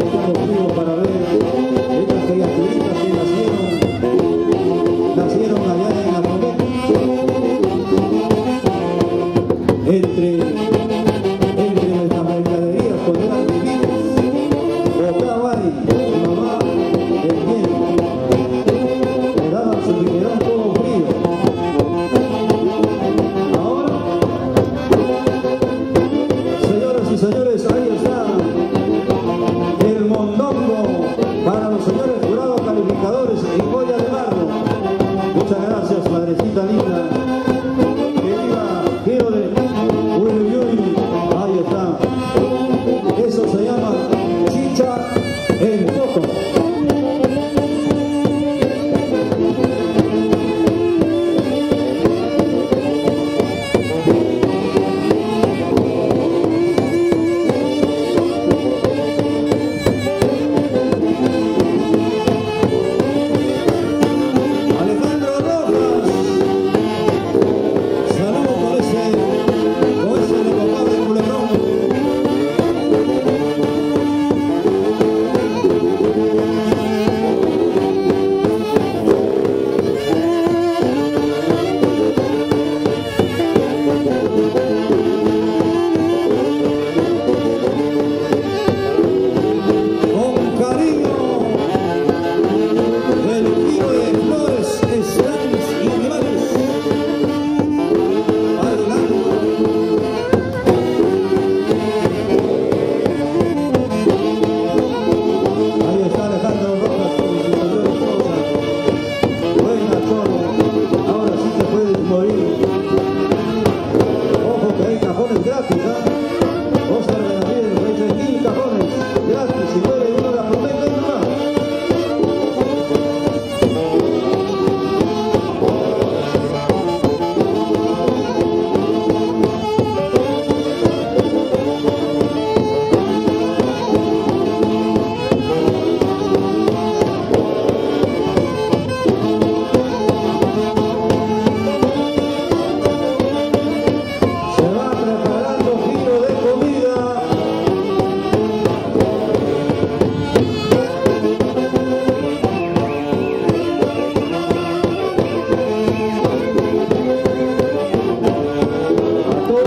que vivos para ver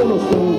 solução.